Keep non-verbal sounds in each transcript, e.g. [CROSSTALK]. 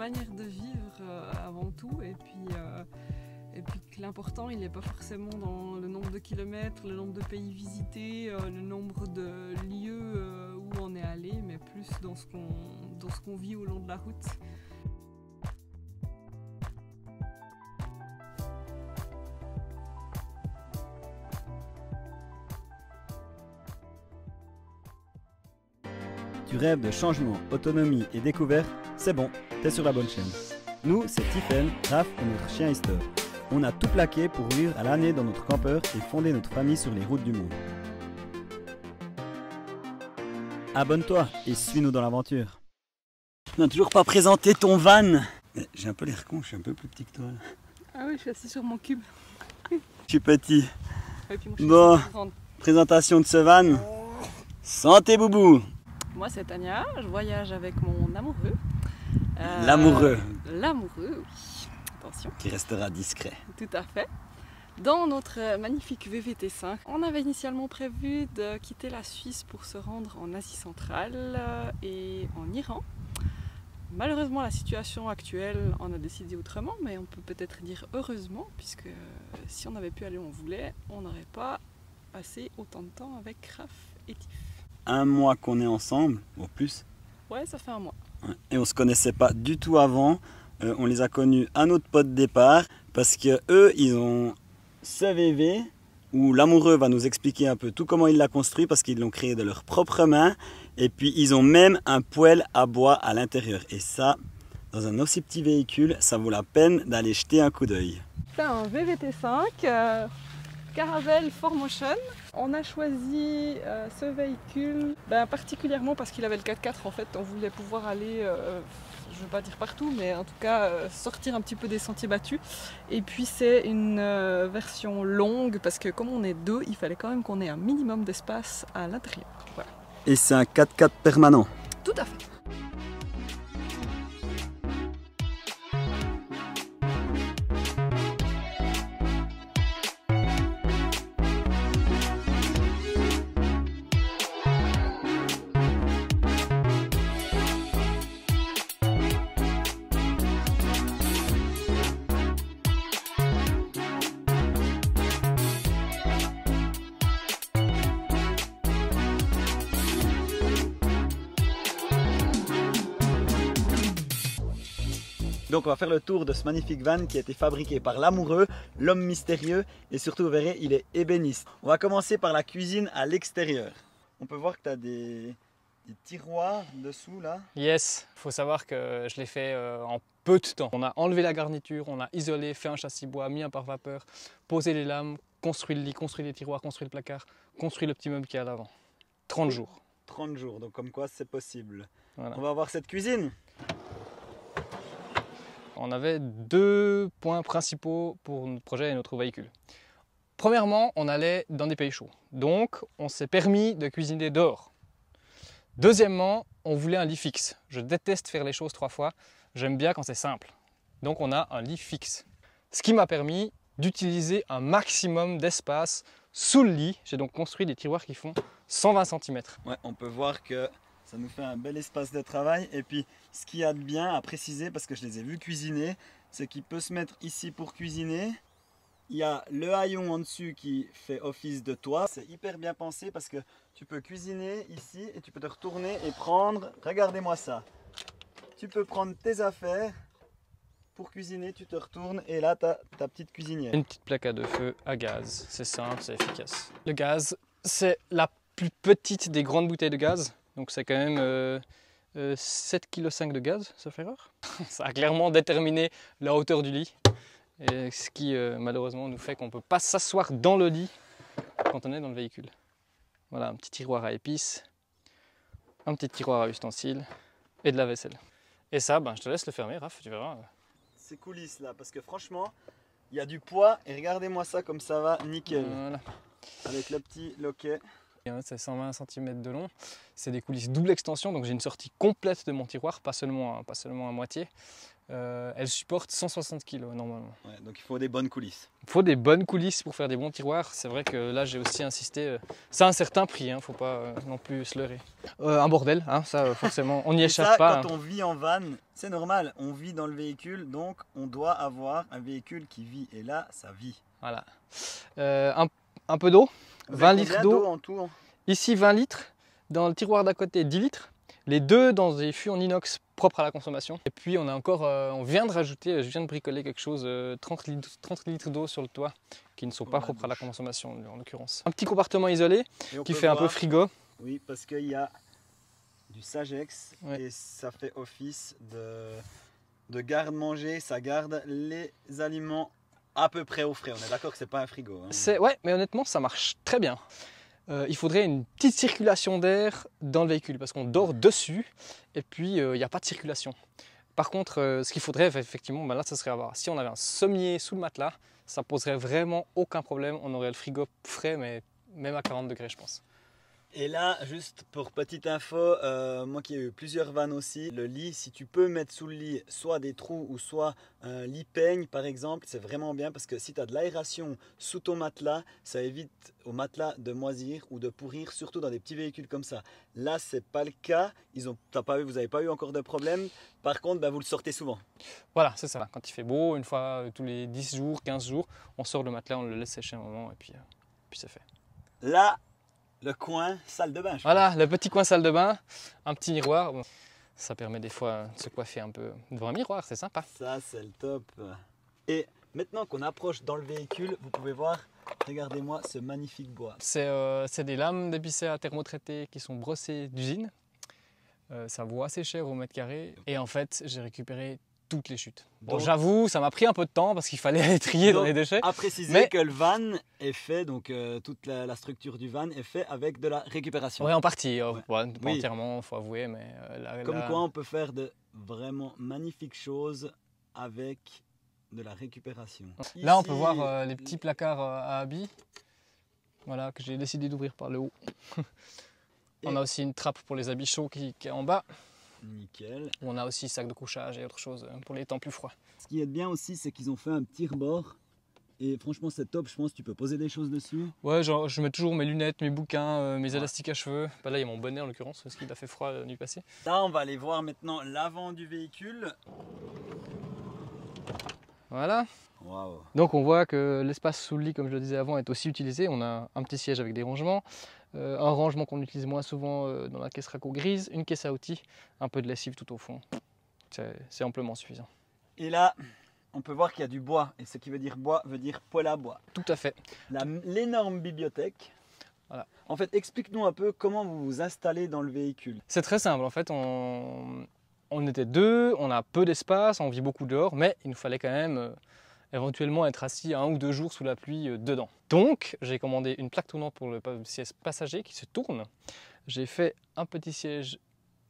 manière de vivre euh, avant tout. Et puis, euh, et puis que l'important, il n'est pas forcément dans le nombre de kilomètres, le nombre de pays visités, euh, le nombre de lieux où on est allé, mais plus dans ce qu'on dans ce qu'on vit au long de la route. Tu rêves de changement, autonomie et découverte? C'est bon, t'es sur la bonne chaîne. Nous, c'est Tiffen, Raph et notre chien Easter. On a tout plaqué pour vivre à l'année dans notre campeur et fonder notre famille sur les routes du monde. Abonne-toi et suis-nous dans l'aventure. Tu n'as toujours pas présenté ton van J'ai un peu l'air con, je suis un peu plus petit que toi. Ah oui, je suis assis sur mon cube. Je suis petit. Et puis moi, je suis Bon. Présentation de ce van. Santé boubou Moi, c'est Tania, je voyage avec mon amoureux. Euh, L'amoureux. L'amoureux, oui. Attention. Qui restera discret. Tout à fait. Dans notre magnifique VVT5, on avait initialement prévu de quitter la Suisse pour se rendre en Asie centrale euh, et en Iran. Malheureusement, la situation actuelle en a décidé autrement, mais on peut peut-être dire heureusement, puisque euh, si on avait pu aller où on voulait, on n'aurait pas passé autant de temps avec Raph et Tiff. Un mois qu'on est ensemble, ou plus, Ouais, ça fait un mois. Et on se connaissait pas du tout avant. Euh, on les a connus à notre pot de départ parce que eux, ils ont ce VV où l'amoureux va nous expliquer un peu tout comment il l'a construit parce qu'ils l'ont créé de leurs propres mains. Et puis ils ont même un poêle à bois à l'intérieur. Et ça, dans un aussi petit véhicule, ça vaut la peine d'aller jeter un coup d'œil. C'est un VVT5 euh, Caravelle 4Motion. On a choisi euh, ce véhicule ben, particulièrement parce qu'il avait le 4x4 en fait. On voulait pouvoir aller, euh, je ne veux pas dire partout, mais en tout cas euh, sortir un petit peu des sentiers battus. Et puis c'est une version longue parce que comme on est deux, il fallait quand même qu'on ait un minimum d'espace à l'intérieur. Voilà. Et c'est un 4x4 permanent. Tout à fait. Donc on va faire le tour de ce magnifique van qui a été fabriqué par l'amoureux, l'homme mystérieux et surtout vous verrez il est ébéniste. On va commencer par la cuisine à l'extérieur. On peut voir que tu as des, des tiroirs dessous là. Yes, faut savoir que je l'ai fait euh, en peu de temps. On a enlevé la garniture, on a isolé, fait un châssis bois, mis un pare-vapeur, posé les lames, construit le lit, construit les tiroirs, construit le placard, construit le petit meuble qui est à l'avant. 30 jours. 30 jours, donc comme quoi c'est possible. Voilà. On va voir cette cuisine. On avait deux points principaux pour notre projet et notre véhicule. Premièrement, on allait dans des pays chauds. Donc, on s'est permis de cuisiner dehors. Deuxièmement, on voulait un lit fixe. Je déteste faire les choses trois fois. J'aime bien quand c'est simple. Donc, on a un lit fixe. Ce qui m'a permis d'utiliser un maximum d'espace sous le lit. J'ai donc construit des tiroirs qui font 120 cm. Ouais, on peut voir que ça nous fait un bel espace de travail. Et puis ce qu'il y a de bien à préciser, parce que je les ai vus cuisiner, c'est qu'il peut se mettre ici pour cuisiner. Il y a le haillon en dessus qui fait office de toit. C'est hyper bien pensé parce que tu peux cuisiner ici et tu peux te retourner et prendre. Regardez-moi ça. Tu peux prendre tes affaires pour cuisiner, tu te retournes et là tu as ta petite cuisinière. Une petite plaque à deux feux à gaz. C'est simple, c'est efficace. Le gaz, c'est la plus petite des grandes bouteilles de gaz. Donc c'est quand même euh, euh, 7,5 kg de gaz, sauf erreur. [LAUGHS] Ça a clairement déterminé la hauteur du lit. Et ce qui euh, malheureusement nous fait qu'on ne peut pas s'asseoir dans le lit quand on est dans le véhicule. Voilà, un petit tiroir à épices, un petit tiroir à ustensiles et de la vaisselle. Et ça, ben, je te laisse le fermer, Raph, tu verras. Ces coulisses là, parce que franchement, il y a du poids et regardez-moi ça comme ça va nickel. Voilà. Avec le petit loquet. Hein, C'est 120 cm de long. C'est des coulisses double extension, donc j'ai une sortie complète de mon tiroir, pas seulement, pas seulement à moitié. Euh, elle supporte 160 kg normalement. Ouais, donc il faut des bonnes coulisses. Il faut des bonnes coulisses pour faire des bons tiroirs. C'est vrai que là j'ai aussi insisté. euh, C'est un certain prix, hein, faut pas euh, non plus se leurrer. Un bordel, hein, ça forcément, on n'y échappe ça, pas. quand hein. on vit en van, c'est normal. On vit dans le véhicule, donc on doit avoir un véhicule qui vit. Et là, ça vit. Voilà. Un, un peu d'eau, 20 avez litres d'eau. en tout hein? Ici 20 litres, dans le tiroir d'à côté 10 litres, les deux dans des fûts en inox propres à la consommation. Et puis on a encore, euh, on vient de rajouter, je viens de bricoler quelque chose, euh, 30 litres, 30 litres d'eau sur le toit qui ne sont Pour pas propres à la consommation en l'occurrence. Un petit compartiment isolé qui fait un peu frigo. Oui, parce qu'il y a du Sagex Ouais. et ça fait office de, de garde-manger. Ça garde les aliments à peu près au frais. On est d'accord que c'est pas un frigo. hein. C'est ouais, mais honnêtement ça marche très bien. Euh, il faudrait une petite circulation d'air dans le véhicule parce qu'on dort dessus et puis euh, il n'y a pas de circulation. Par contre, euh, ce qu'il faudrait effectivement, ben là, ce serait avoir. Si on avait un sommier sous le matelas, ça poserait vraiment aucun problème. On aurait le frigo frais, mais même à 40 degrés, je pense. Et là, juste pour petite info, euh, moi qui ai eu plusieurs vannes aussi, le lit, si tu peux mettre sous le lit soit des trous ou soit un lit peigne par exemple, c'est vraiment bien parce que si tu as de l'aération sous ton matelas, ça évite au matelas de moisir ou de pourrir, surtout dans des petits véhicules comme ça. Là, c'est pas le cas, Ils ont, t'as pas eu, vous n'avez pas eu encore de problème. Par contre, bah, vous le sortez souvent. Voilà, c'est ça. Quand il fait beau, une fois euh, tous les 10 jours, 15 jours, on sort le matelas, on le laisse sécher un moment et puis, euh, puis c'est fait. Là, le coin, salle de bain. je Voilà, le petit coin salle de bain, un petit miroir. Bon, ça permet des fois de se coiffer un peu devant un miroir, c'est sympa. Ça, c'est le top. Et maintenant qu'on approche dans le véhicule, vous pouvez voir, regardez-moi ce magnifique bois. C'est euh, des lames d'épicé à thermotraité qui sont brossées d'usine. Euh, ça vaut assez cher au mètre carré. Et en fait, j'ai récupéré toutes les chutes. Bon, j'avoue, ça m'a pris un peu de temps parce qu'il fallait [LAUGHS] trier dans les déchets. À préciser Mais- que le van est fait, donc euh, toute la, la structure du van est fait avec de la récupération. Oui, en partie. euh, Ouais. ouais, pas Oui. entièrement, faut avouer, mais euh, la- Comme la- quoi on peut faire de vraiment magnifiques choses avec de la récupération. Là, on peut voir les petits placards à habits. Voilà, que j'ai décidé d'ouvrir par le haut. [LAUGHS] on a aussi une trappe pour les habits chauds qui, qui est en bas. Nickel. On a aussi sac de couchage et autre chose euh, pour les temps plus froids. Ce qui est bien aussi, c'est qu'ils ont fait un petit rebord. Et franchement, c'est top. Je pense que tu peux poser des choses dessus. Ouais, genre, je mets toujours mes lunettes, mes bouquins, euh, mes Ouais. élastiques à cheveux. Bah, là, il y a mon bonnet en l'occurrence parce qu'il a fait froid la nuit passée. Là, on va aller voir maintenant l'avant du véhicule. Voilà. Waouh. Donc on voit que l'espace sous le lit, comme je le disais avant, est aussi utilisé. On a un petit siège avec des rangements, euh, un rangement qu'on utilise moins souvent euh, dans la caisse raco grise, une caisse à outils, un peu de lessive tout au fond. C'est amplement suffisant. Et là, on peut voir qu'il y a du bois. Et ce qui veut dire bois veut dire poêle à bois. Tout à fait. L'énorme bibliothèque. Voilà. En fait, explique-nous un peu comment vous vous installez dans le véhicule. C'est très simple. En fait, on, on était deux, on a peu d'espace, on vit beaucoup dehors, mais il nous fallait quand même euh, éventuellement être assis un ou deux jours sous la pluie euh, dedans. Donc, j'ai commandé une plaque tournante pour le siège passager qui se tourne. J'ai fait un petit siège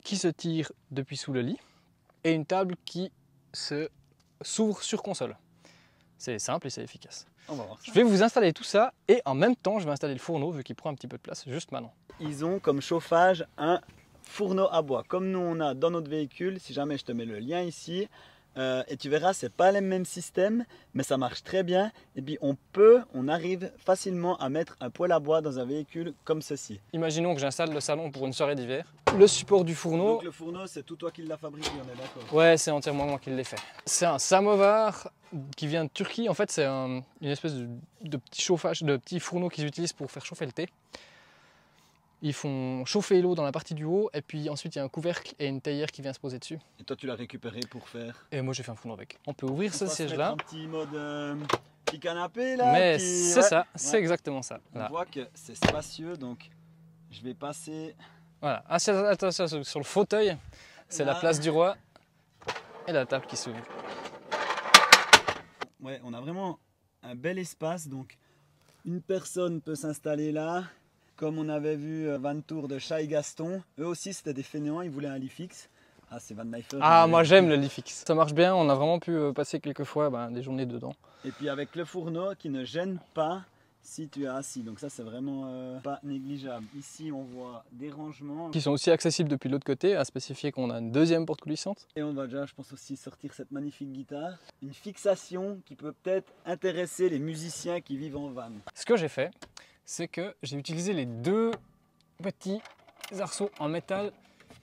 qui se tire depuis sous le lit et une table qui se s'ouvre sur console. C'est simple et c'est efficace. On va voir ça. Je vais vous installer tout ça et en même temps, je vais installer le fourneau vu qu'il prend un petit peu de place juste maintenant. Ils ont comme chauffage un fourneau à bois, comme nous on a dans notre véhicule. Si jamais je te mets le lien ici, euh, et tu verras, c'est pas les mêmes systèmes, mais ça marche très bien. Et puis on peut, on arrive facilement à mettre un poêle à bois dans un véhicule comme ceci. Imaginons que j'installe le salon pour une soirée d'hiver. Le support du fourneau, Donc le fourneau, c'est tout toi qui l'as fabriqué, on est d'accord. ouais, c'est entièrement moi qui l'ai fait. C'est un samovar qui vient de Turquie. En fait, c'est un- une espèce de, de petit chauffage, de petit fourneau qu'ils utilisent pour faire chauffer le thé. Ils font chauffer l'eau dans la partie du haut, et puis ensuite il y a un couvercle et une théière qui vient se poser dessus. Et toi, tu l'as récupéré pour faire. Et moi j'ai fait un fourneau avec. On peut ouvrir On ce siège-là, mettre Un petit mode euh, petit canapé là. mais qui- c'est ouais. ça, c'est ouais. exactement ça. On Là. voit que c'est spacieux, donc je vais passer. Voilà, Attention- attention sur le fauteuil, c'est la là. place du roi et la table qui s'ouvre. Ouais, on a vraiment un bel espace, donc une personne peut s'installer là. Comme on avait vu euh, Van Tour de Chai Gaston, eux aussi c'était des fainéants, ils voulaient un lit fixe. Ah, c'est Van Nijver. Ah, moi j'aime le lit fixe. Ça marche bien, on a vraiment pu euh, passer quelques fois ben, des journées dedans. Et puis avec le fourneau qui ne gêne pas, si tu es assis. Donc ça, c'est vraiment euh, pas négligeable. Ici, on voit des rangements. Qui sont aussi accessibles depuis l'autre côté, à spécifier qu'on a une deuxième porte coulissante. Et on va déjà, je pense aussi, sortir cette magnifique guitare. Une fixation qui peut peut-être intéresser les musiciens qui vivent en van. Ce que j'ai fait, c'est que j'ai utilisé les deux petits arceaux en métal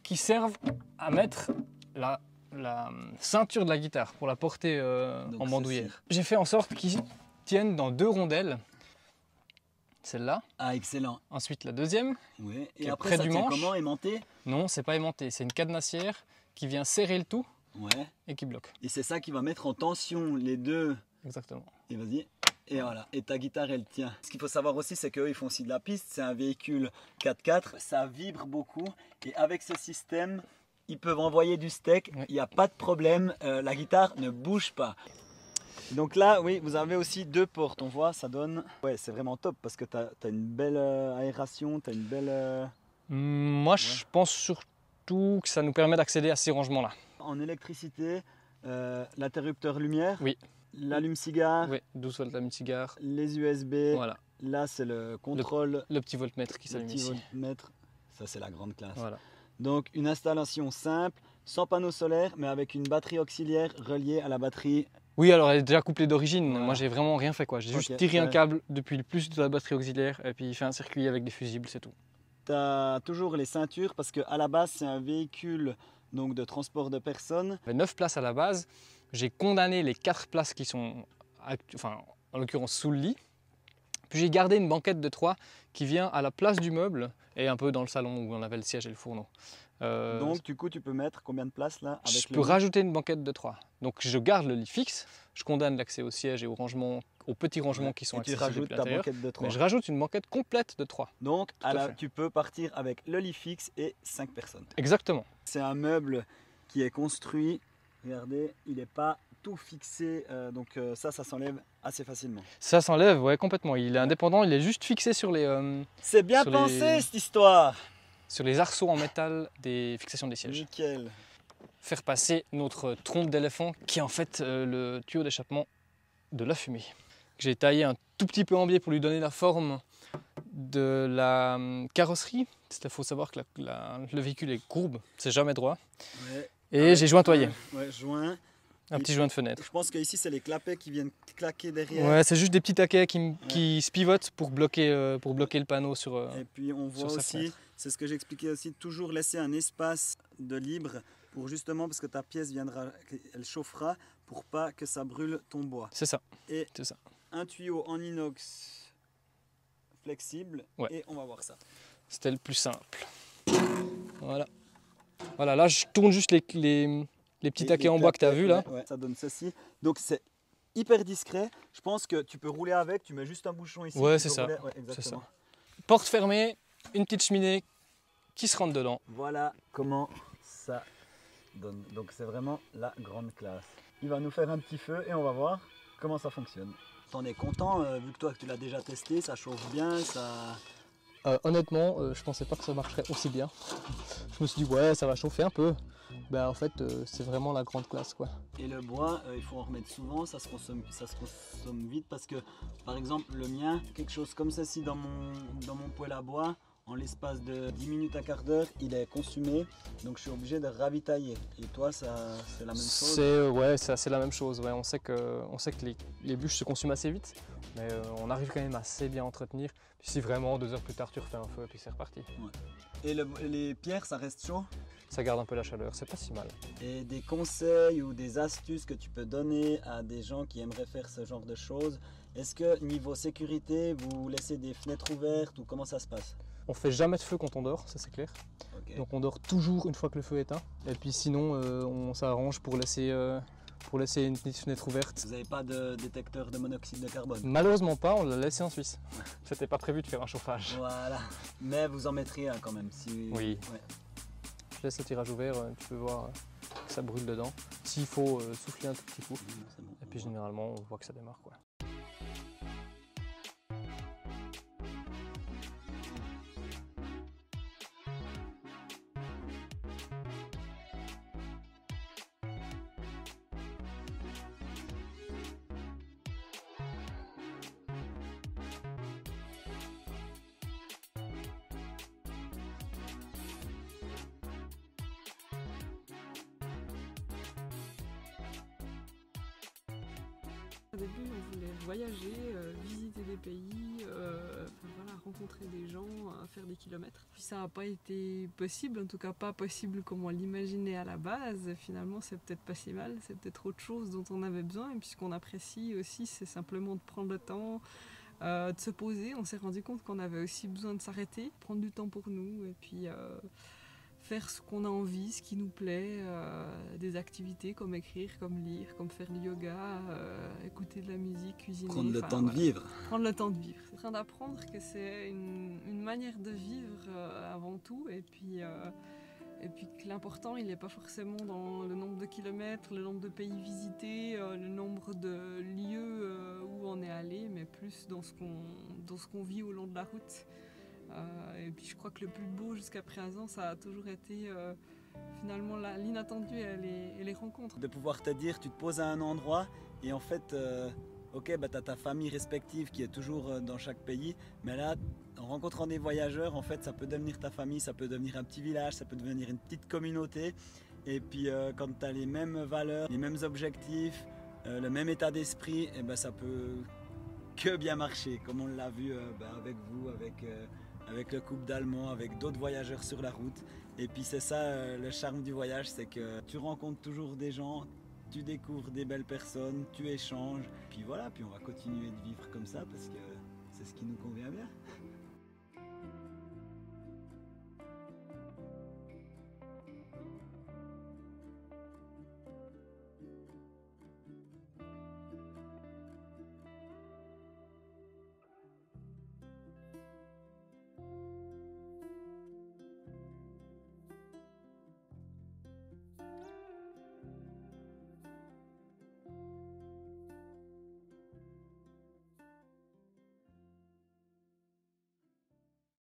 qui servent à mettre la, la ceinture de la guitare pour la porter euh, en bandoulière. J'ai fait en sorte qu'ils tiennent dans deux rondelles. Celle-là, Ah, excellent. ensuite la deuxième. Oui. Qui Et est après, près ça du tient manche. comment aimanté? Non, c'est pas aimanté, c'est une cadenassière qui vient serrer le tout Ouais. et qui bloque. Et c'est ça qui va mettre en tension les deux. Exactement. Et vas-y. Et voilà. Et ta guitare, elle tient. Ce qu'il faut savoir aussi, c'est qu'eux, ils font aussi de la piste. C'est un véhicule 4x4. Ça vibre beaucoup. Et avec ce système, ils peuvent envoyer du steak. Il n'y a pas de problème. Euh, la guitare ne bouge pas. Donc là, oui, vous avez aussi deux portes. On voit, ça donne. Ouais, c'est vraiment top parce que tu as, une belle euh, aération. Tu as une belle. euh, Hum, Moi, je pense surtout que ça nous permet d'accéder à ces rangements-là. En électricité, euh, l'interrupteur lumière. Oui. L'allume-cigare. Oui, 12 volts la cigare. Les USB. Voilà, Là, c'est le contrôle. le petit voltmètre qui le s'allume petit ici. voltmètre. Ça, c'est la grande classe. Voilà. Donc, une installation simple, sans panneau solaire, mais avec une batterie auxiliaire reliée à la batterie. Oui, alors elle est déjà couplée d'origine. Voilà. Moi, j'ai vraiment rien fait quoi. J'ai juste tiré un câble depuis le plus de la batterie auxiliaire et puis fait un circuit avec des fusibles, c'est tout. Tu as toujours les ceintures parce qu'à la base, c'est un véhicule donc, de transport de personnes. Il y avait 9 places à la base. J'ai condamné les 4 places qui sont, enfin, en l'occurrence sous le lit. Puis j'ai gardé une banquette de 3 qui vient à la place du meuble et un peu dans le salon où on avait le siège et le fourneau. Euh, Donc, du coup, tu peux mettre combien de places là avec je peux rajouter une banquette de 3. Donc je garde le lit fixe, je condamne l'accès au siège et au rangement, aux petits rangements qui sont Et tu accessibles rajoutes depuis ta banquette de 3. Mais je rajoute une banquette complète de 3. Donc, à la- tu peux partir avec le lit fixe et 5 personnes. Exactement. C'est un meuble qui est construit. Regardez, il n'est pas tout fixé. euh, donc, euh, ça, ça s'enlève assez facilement. Ça s'enlève, ouais, complètement. Il est indépendant, il est juste fixé sur les, euh, C'est bien pensé les- cette histoire. sur les arceaux en métal des fixations des sièges. Nickel. Faire passer notre trompe d'éléphant qui est en fait le tuyau d'échappement de la fumée. J'ai taillé un tout petit peu en biais pour lui donner la forme de la carrosserie. Il faut savoir que la- la- le véhicule est courbe, c'est jamais droit. Ouais. Et Avec j'ai jointoyé, un- Ouais, joint. un petit joint de fenêtre. Je pense qu'ici, c'est les clapets qui viennent claquer derrière. Ouais, c'est juste des petits taquets qui, qui se pivotent pour bloquer, euh, pour bloquer le panneau sur. euh, Et puis, on voit aussi, c'est ce que j'expliquais aussi, toujours laisser un espace de libre pour justement, parce que ta pièce viendra, elle chauffera pour pas que ça brûle ton bois. C'est ça. Et ça. un tuyau en inox flexible Ouais. et on va voir ça. C'était le plus simple. Voilà. Voilà, là je tourne juste les, les, les petits Et taquets les en bois que tu as vu là. ouais, ça donne ceci. Donc c'est hyper discret. Je pense que tu peux rouler avec, tu mets juste un bouchon ici. Ouais, c'est ça. rouler- ouais, exactement. Porte fermée, une petite cheminée qui se rentre dedans. Voilà comment ça donne. Donc c'est vraiment la grande classe. Il va nous faire un petit feu et on va voir comment ça fonctionne. T'en es content euh, vu que toi que tu l'as déjà testé, ça chauffe bien, ça. Euh, honnêtement, euh, je pensais pas que ça marcherait aussi bien. Je me suis dit ouais, ça va chauffer un peu. Ben en fait, euh, c'est vraiment la grande classe quoi. Et le bois, euh, il faut en remettre souvent, ça se, consomme, ça vite parce que, par exemple, le mien, quelque chose comme dans mon, dans mon poêle à bois, en l'espace de 10 minutes à quart d'heure, il est consumé, donc je suis obligé de ravitailler. Et toi, ça, c'est la même chose C'est ouais, c'est la même chose. Ouais. On sait que, on sait que les, les bûches se consument assez vite, mais euh, on arrive quand même assez bien à entretenir. Puis si vraiment deux heures plus tard tu refais un feu et puis c'est reparti. Et le- les pierres, ça reste chaud? Ça garde un peu la chaleur, c'est pas si mal. Et des conseils ou des astuces que tu peux donner à des gens qui aimeraient faire ce genre de choses? Est-ce que niveau sécurité, vous laissez des fenêtres ouvertes ou comment ça se passe? On fait jamais de feu quand on dort, ça c'est clair. Donc on dort toujours une fois que le feu est éteint. Et puis sinon, euh, on s'arrange pour laisser, euh, pour laisser une petite fenêtre ouverte. Vous n'avez pas de détecteur de monoxyde de carbone? Malheureusement pas, on l'a laissé en Suisse. [LAUGHS] C'était pas prévu de faire un chauffage. Voilà. Mais vous en mettrez un quand même. Si... Oui. Ouais. Je laisse le tirage ouvert, euh, tu peux voir que ça brûle dedans. S'il faut souffler un tout petit coup. Bon. Et puis généralement, on voit que ça démarre quoi. Au début, on voulait voyager, euh, visiter des pays, euh, voilà, rencontrer des gens, euh, faire des kilomètres. Puis ça n'a pas été possible, en tout cas pas possible comme on l'imaginait à la base. Finalement, c'est peut-être pas si mal, c'est peut-être autre chose dont on avait besoin. Et puis ce qu'on apprécie aussi, c'est simplement de prendre le temps, de se poser. On s'est rendu compte qu'on avait aussi besoin de s'arrêter, prendre du temps pour nous et puis faire ce qu'on a envie, ce qui nous plaît, euh, des activités comme écrire, comme lire, comme faire du yoga, euh, écouter de la musique, cuisiner. Prendre le temps de vivre. Prendre le temps de vivre. C'est en train d'apprendre que c'est une, une manière de vivre euh, avant tout et puis, et puis que l'important il n'est pas forcément dans le nombre de kilomètres, le nombre de pays visités, le nombre de lieux où on est allé, mais plus dans ce qu'on dans ce qu'on vit au long de la route. Euh, et puis je crois que le plus beau jusqu'à présent ça a toujours été euh, finalement l'inattendu et les, rencontres. De pouvoir te dire, tu te poses à un endroit et en fait, euh, ok, bah, tu as ta famille respective qui est toujours dans chaque pays, mais là, en rencontrant des voyageurs, en fait, ça peut devenir ta famille, ça peut devenir un petit village, ça peut devenir une petite communauté. Et puis, quand tu as les mêmes valeurs, les mêmes objectifs, le même état d'esprit, et ben, ça peut que bien marcher, comme on l'a vu bah, avec vous, avec, avec le couple d'Allemands, avec d'autres voyageurs sur la route. Et puis c'est ça euh, le charme du voyage, c'est que tu rencontres toujours des gens, tu découvres des belles personnes, tu échanges. Puis voilà, puis on va continuer de vivre comme ça parce que c'est ce qui nous convient bien.